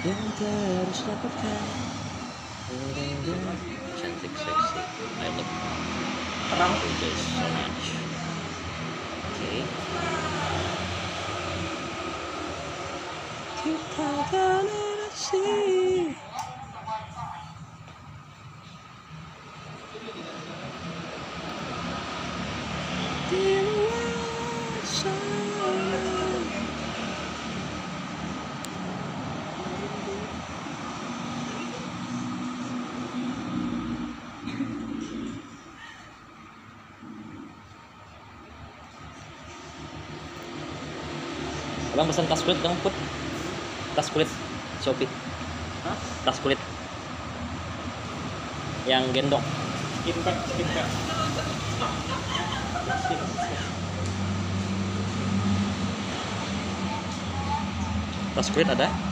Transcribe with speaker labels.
Speaker 1: yang terus dapatkan
Speaker 2: cantik seksi I love you guys so much. Oke
Speaker 1: kita generasi
Speaker 2: abang pesan tas kulit dong put tas kulit shopee
Speaker 3: Hah?
Speaker 2: tas kulit yang gendong
Speaker 3: Skin pack, skin pack. Skin.
Speaker 2: tas kulit ada